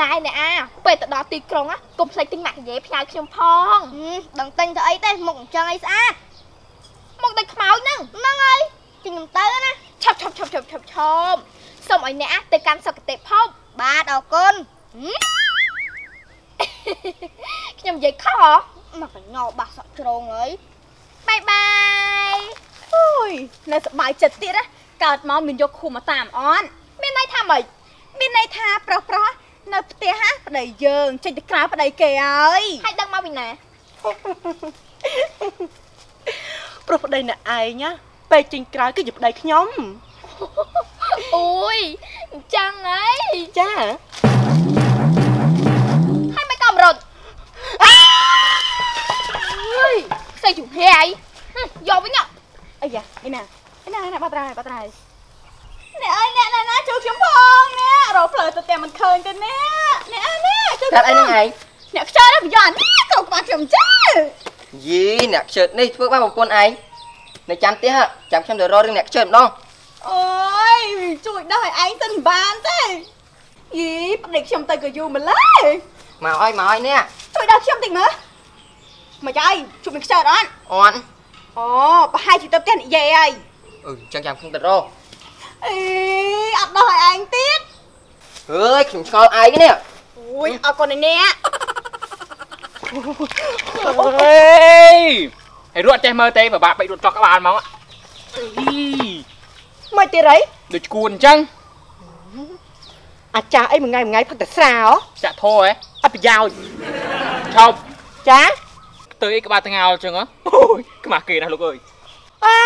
ណែណែអាពេលទៅដល់ទីក្រុងណាកុំភ្លេចទិញម៉ាក់យេផ្ញើខ្ញុំផងដឹងទិញទៅអីទេមុខអញ្ចឹងអីស្អាតមកទៅខ្មោចហ្នឹងហ្នឹងហើយជិញខ្ញុំទៅណាឆាប់ឆាប់ឆាប់ឆាប់ឆាប់ឆាប់សូមឲ្យអ្នកទៅកាន់សុគតិភពបាទអរគុណខ្ញុំនិយាយខុសហ៎មកកញ្ញោបាសសក់ជ្រងហើយបាយបាយអូយនៅសប្បាយចិត្តទៀតណាកើតមកមានយកខួរមកតាមអនមានន័យថាម៉េច មានន័យថាប្រុសប្រុសនៅផ្ទះហាប្តីយើងចេញទៅក្រៅប្តីគេហើយហើយដឹងមកពីណាប្រុសប្តីអ្នកឯងណាពេលចេញក្រៅគឺជាប្តីខ្ញុំអូយអញ្ចឹងហីចាហើយមិនក៏មរត់អើយស្អីជុំហេអីយកវិញអ่ะអីយ៉ាឯណាឯណាឯណាបាត់ត្រៃបាត់ត្រៃ អ្នកអើយអ្នកណាណាជួយខ្ញុំផងអ្នករកផ្លូវទៅតែមិនឃើញទេអ្នកអ្នកអើយអ្នកជួយកាត់អីហ្នឹងឯងអ្នកខ្ចីណាប្រយ័ត្ននេះកោក្បាលខ្ញុំចាយីអ្នកខ្ជិតនេះធ្វើបាបប្រពន្ធឯងនៅចាំផ្ទះហ่ะចាំខ្ញុំទៅរករឿងអ្នកខ្ជិតម្ដងអូយជួយដោះឲ្យឯងសិនបានទេយីប្តីខ្ញុំទៅក៏យូរម្ល៉េះមកអើយមកអើយនេះជួយដោះខ្ញុំតិចមើលមកចាយជួយមិនខ្ចីអត់អត់អូប្រហែលជាទៅផ្ទះនិយាយហើយអឺចឹងចាំខ្ញុំទៅរក អីអត់ដោះឲ្យឯងទៀតអើយខ្ញុំឆ្ងល់ឯងនេះអូយអរគុណនេះអេយហើយរត់ចេះមើលទេពិបាកបិចរត់ចោះក្បាលមកអីមិនទៀតហីដូចគួនអញ្ចឹងអាចារ្យអីមួយថ្ងៃមួយថ្ងៃផឹកតែស្រាហ៎ចាក់ធោហ៎អត់ប្រយោជន៍ឆោបចាទៅអីក្បាលតងោលអញ្ចឹងហ៎អូយខ្មាស់គេណាស់លោកអើយអេ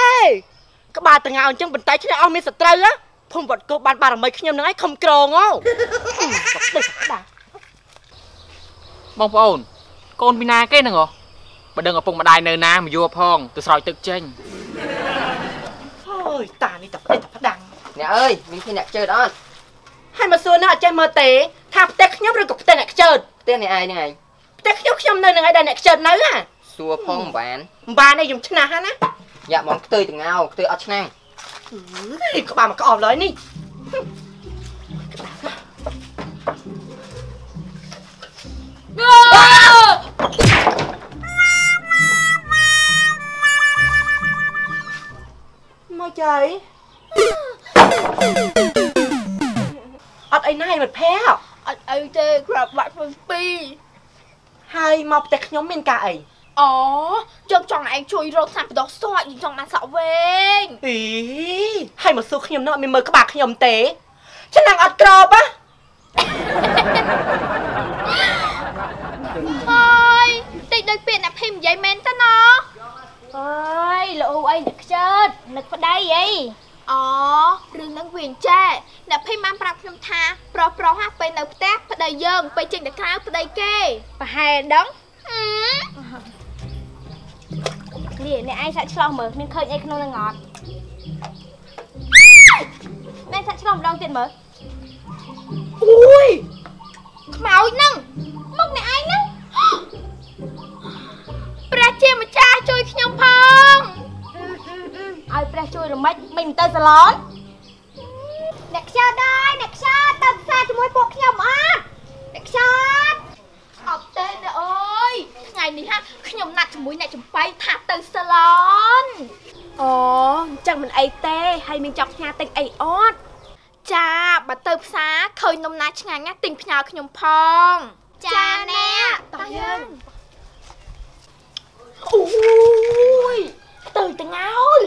ក្បាលតងៅអញ្ចឹងបន្តែឈ្នះអស់មានសត្រូវហ៎ភូមិវត្តគោបានបារមីខ្ញុំហ្នឹងឯងខំក្រងហ៎ដាបងប្អូនកូនពីណាគេហ្នឹងហ៎បើដឹងឪពុកម្ដាយនៅណាមកយកផងទៅស្រោចទឹកចេញអូយតានេះតែផ្ដេសតែផ្ដាំងអ្នកអើយមានគ្នាអ្នកខ្ជិតអត់ហើយមកសួរនៅអត់ចេះមើលទេថាផ្ទះខ្ញុំឬក៏ផ្ទះអ្នកខ្ជិតផ្ទះអ្នកឯងហ្នឹងឯងផ្ទះខ្ញុំខ្ញុំនៅនឹងឯងដែលអ្នកខ្ជិតនៅហ៎សួរផងមិនបានមិនបានទេខ្ញុំឆ្នះហ្នឹងណា យ៉ាក់ហ្មងខ្ទើយតងោខ្ទើយអត់ឆ្នាំងអីក្បាលមកក្អមឡើយនេះមកចៃអត់អីណាស់មិត្តភ័ក្តិអត់អីទេគ្រាប់បាក់ផ្លូវពីរហើយមកផ្ទះខ្ញុំមានការអី អូយើងចង់ឯងជួយរកសាច់បដោះសក់យើងចង់បានសក់វែងអីហើយមកសួរខ្ញុំនោះអត់មានមើលក្បាលខ្ញុំទេឆ្នាំងអត់ក្របហ៎ហើយតិចដូចពាក្យអ្នកភីមនិយាយមែនតើណោះអើយលោកអីអ្នកខ្ជិតនឹកប្តីអីអូរឿងហ្នឹងវាអញ្ចេះអ្នកភីមបានប្រាប់ខ្ញុំថាប្រុសប្រុសហាពេលនៅផ្ទះប្តីយើងពេលចេញទៅក្រៅប្តីគេប្រហែលដឹងហឹ មនេះអ្នកឯងសាក់ឆ្លោះមើលមានឃើញអីក្នុងនឹងអត់ណែសាក់ឆ្លោះម្ដងទៀតមើលអូយខ្មោចហ្នឹងមុខអ្នកឯងហ្នឹងព្រះជាម្ចាស់ជួយខ្ញុំផងឲ្យព្រះជួយរមិចមិនទៅសាឡនអ្នកខ្ជិតដែរអ្នកខ្ជិតទៅផ្សារជាមួយពួកខ្ញុំអត់អ្នកខ្ជិត អត់ទេអ្នកអើយថ្ងៃនេះហាខ្ញុំណាត់ ជាមួយអ្នកចំបៃថាទៅសាឡនអូអញ្ចឹងមិនអីទេហើយមានចង់ផ្ញើទិញអីអត់ចាបើទៅផ្សារឃើញនំណាឆ្ងាញ់ណាទិញផ្ញើខ្ញុំផងចាអ្នកតោះយើងអូយទៅទៅងោល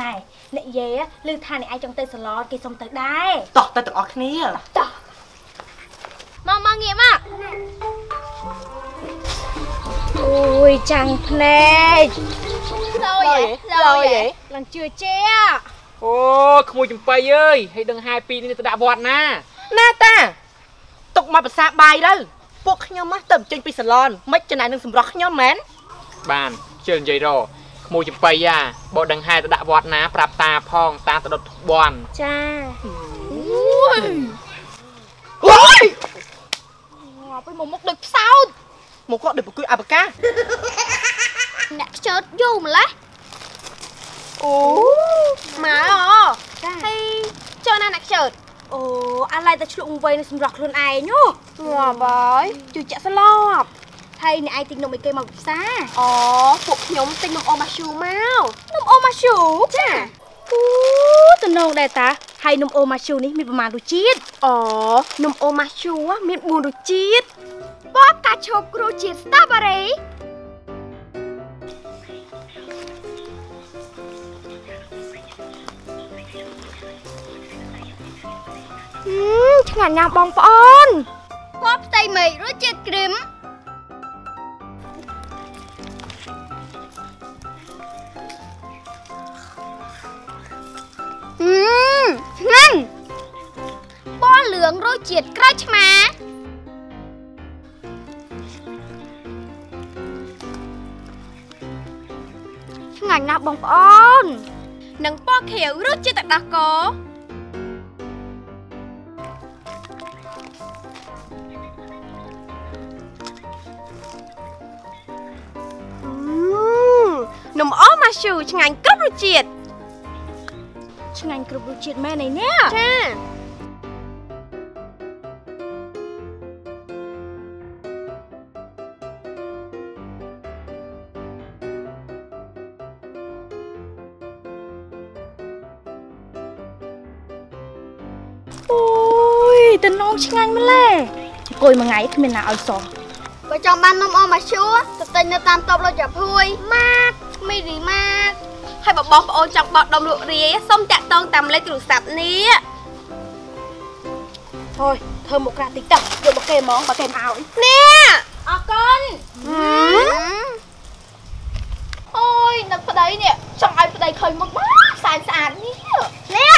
ណែអ្នកយាយឮថាអ្នកឯងចង់ទៅសាឡនគេសុំទៅដែរតោះទៅទាំងអស់គ្នាមកមកងាកមក អូយចាំងភ្នែកលយហ៎លយហ៎ឡើងជឿជាអូក្មួយចំបៃអើយហើយដឹងហែពីនេះទៅដាក់វត្តណាណាតាទុកមកភាសាបាយទៅពួកខ្ញុំមកទៅចេញពីសាឡនមិនចំណាយនឹងសម្រស់ខ្ញុំមែនបានជើនិយាយរក្មួយចំបៃអាបើដឹងហែទៅដាក់វត្តណាប្រាប់តាផងតាទៅដុតបន់ចាអូយងាប់ទៅមកមុខដូចផ្សោត មកគាត់ដូចប្រគួយអបកាអ្នកខ្ជិតយូរម្លេះអូមកអូចាហើយចូលណាអ្នកខ្ជិតអូអាឡៃតែឆ្លុកវៃនៅសម្រាប់ខ្លួនឯងនោះងាប់ហើយជួយចាក់ស្លប់ហើយអ្នកឯងទិញនំអីគេមកពិសាអូពួកខ្ញុំទិញនំអូម៉ាស៊ូមកនំអូម៉ាស៊ូចាអូតំណងដែរតាហើយនំអូម៉ាស៊ូនេះមានប្រមាណរសជាតិអូនំអូម៉ាស៊ូមាន4រសជាតិ ពណ៌កាឈប់គ្រូជាតិ strawberry ហឹមឆ្ងាញ់ណាស់បងប្អូនពណ៌ផ្ទៃមេឃរសជាតិក្រៀមហឹមឆ្ងាញ់ពណ៌លឿងរសជាតិក្រូចឆ្មា ឆ្ងាញ់ណាស់បងប្អូននិងពណ៌ខៀវរសជាតិទឹកដោះគោនំអូម៉ាស៊ូឆ្ងាញ់គ្រប់រសជាតិឆ្ងាញ់គ្រប់រសជាតិមែនឯនេះចា ឆ្ងាញ់ម្ល៉េះអង្គុយមួយថ្ងៃគ្មានណាឲ្យសោះបើចង់បាននំអូម៉ាស៊ូទៅទិញនៅតាមតូបលុយចាភួយម៉ាតមីរីម៉ាតហើយបើបងប្អូនចង់បោះដុំលក់រាយសូមតាក់ទងតាមលេខទូរស័ព្ទនេះ thôi ធ្វើមុខក្រាតិចទៅយកមកគេហ្មងបើគេមកឲ្យនេះអរគុណអូយនឹកប្តីនេះចង់ឲ្យប្តីឃើញមុខមកស្អាតស្អាតនេះនេះ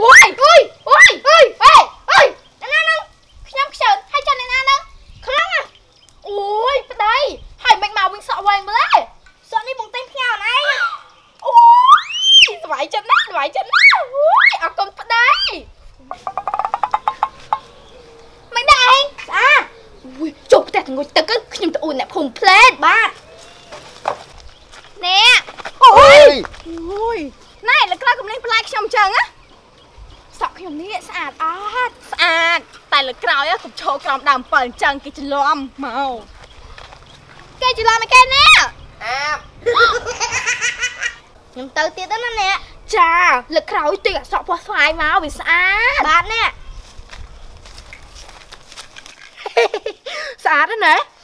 អូយអូយអូយអូយអូយអូយណានឹងខ្ញុំខ្ជិលហើយចាអ្នកណានឹងខ្លាំងណាស់អូយប្តីហើយមិនមកវិញសក់វែងម្ល៉េះសក់នេះបងតែងផ្ញើណៃអូយស្វាយចិត្តណាស់ស្វាយចិត្តណាស់អូយអរគុណប្តីមិនដែរឯងស្អាតអូយជប់ផ្ទះទៅងុយទឹកខ្ញុំទៅអ៊ូនអ្ន កភូមិផ្លេតបាទនេះអូយអូយណែលើក្រៅកំលេងបន្លាយខ្ញុំអញ្ចឹងណាសក់ខ្ញុំនេះស្អាតអត់ស្អាតតែលើក្រោយកុំឈរក្រោមដើមអំពិលអញ្ចឹងគេច្រឡំមកគេច្រឡំមកគេនេះអាបខ្ញុំទៅទៀតទៅណាអ្នកចាលើកក្រោយទិញអសក់ពណ៌ស្វាយមកវាស្អាតបាទនេះស្អាតណាស់ណាអើ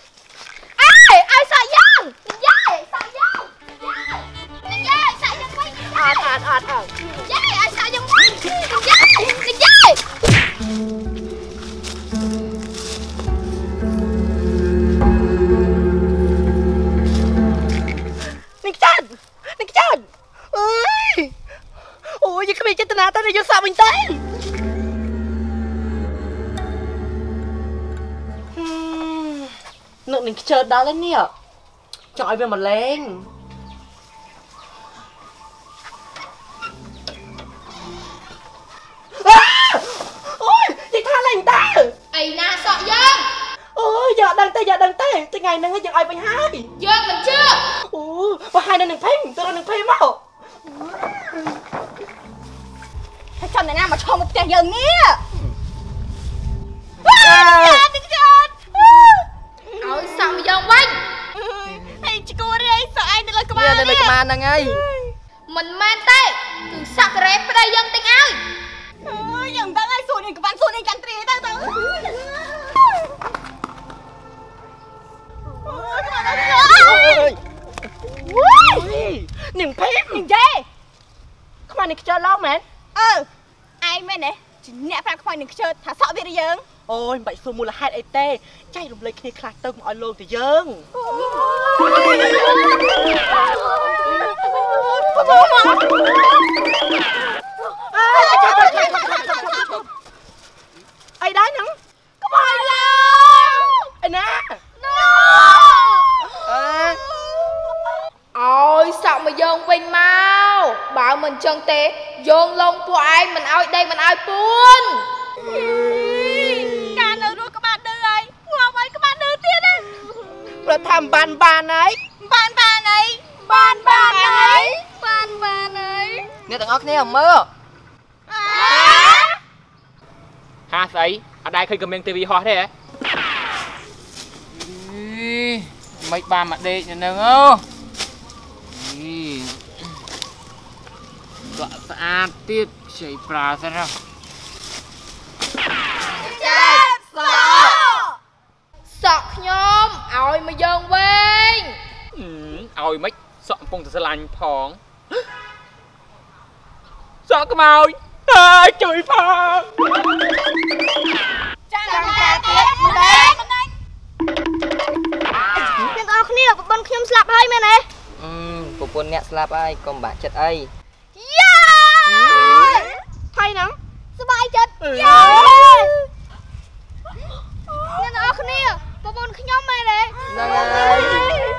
យឲ្យសក់យ៉ាងយាយសក់យ៉ាងនេះយាយសក់យ៉ាងវិញអត់អត់អត់អត់យាយឲ្យសក់យ៉ាងវិញយាយនេះយាយនេះចាត់នេះចាត់អើយអូយយើងគ្មានចេតនាទៅយកសាប់វិញទៅ នឹកនឹងខ្ជិលដល់ហើយនេះចង់ឲ្យវាមកលេងអូយនិយាយថាលេងតើអីណាសក់យ៉ាងអូយយកដឹងទេយកដឹងទេថ្ងៃហ្នឹងយើងឲ្យវិញហើយយើងមិនជឿអូបើហើយនៅនឹងភេងទៅនឹងភេងមកហើយចាំអ្នកណាមកឈរមកផ្ទះយើងនេះនេះចាត់ ឲ្យសក់មកយ៉ាងវិញហើយឈួររៃសក់ឯងនៅលើក្បាលវានៅលើក្បាលហ្នឹងហើយមិនមែនទេគឺសក់ការ៉េប្តីយើងទិញឲ្យអូយយ៉ាងដឹងហើយសួរនេះក្បាន់សួរនេះកាន់ត្រីទៅទៅអូយក្បាន់អត់អូយនឹងភេងនិយាយខ្មៅនេះខ្ជិលឡងមែនអឺឯងមែនទេ ជាអ្នកប្រាប់ខ្មៅនេះខ្ជិលថាសក់វារយើងអូយមិនបាច់សួរមូលហេតុអីទេចែករំលែកគ្នាខ្លះទៅកុំឲ្យលោកទៅយើងអីដែរហ្នឹងក្បាយឡើយឯណាអើឲ្យសក់មកយើងវិញមកបើមិនចឹងទេ យើងលងពួកឯងមិនឲ្យដេកមិនឲ្យពួនការនៅរស់ក្បាលឌឺហើយងាប់ហើយក្បាលឌឺទៀតណាប្រថាមបានបានហើយបានបានហើយបានបានហើយបានបានហើយអ្នកទាំងអស់គ្នាមើលអាថាស្អីអត់ដែរឃើញកំៀងទេវីហោះទេហ៎មិនបានមកដេកនៅនឹងអូអី កក់ស្អាតទៀតខ្ចីប្រើសិនហ៎សក់ខ្ញុំឲ្យមកយើងវិញអឺឲ្យមិនសក់កំពុងតែស្រឡាញ់ផងសក់ខ្មោចអើយជួយផងចាំតែទៀតម្ដេចអ្នកនរគ្នាប្រពន្ធខ្ញុំស្លាប់ហើយមែនទេអឺប្រពន្ធអ្នកស្លាប់ហើយកុំបាក់ចិត្តអីយ៉ា ហើយហ្នឹងសบายចិត្តយ៉ាអ្នកនរគ្នាប្រពន្ធខ្ញុំមែនទេ ហ្នឹងហើយ